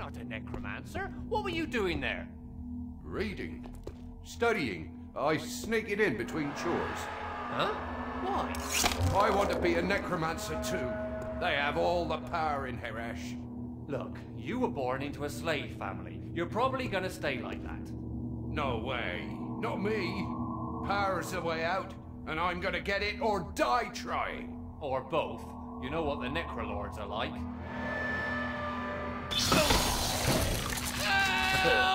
not a necromancer. What were you doing there? Reading. Studying. I sneak it in between chores. Huh? Why? I want to be a necromancer too. They have all the power in Heresh. Look, you were born into a slave family. You're probably gonna stay like that. No way. Not me. Power's the way out, and I'm gonna get it or die trying. Or both. You know what the Necrolords are like. Oh.